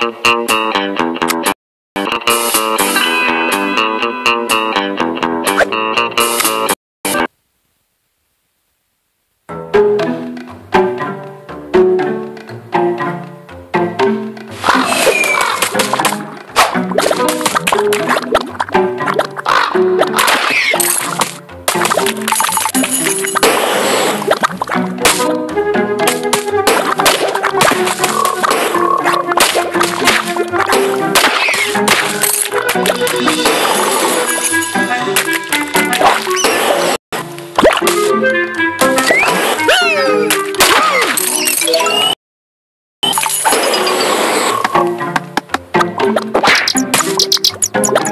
you you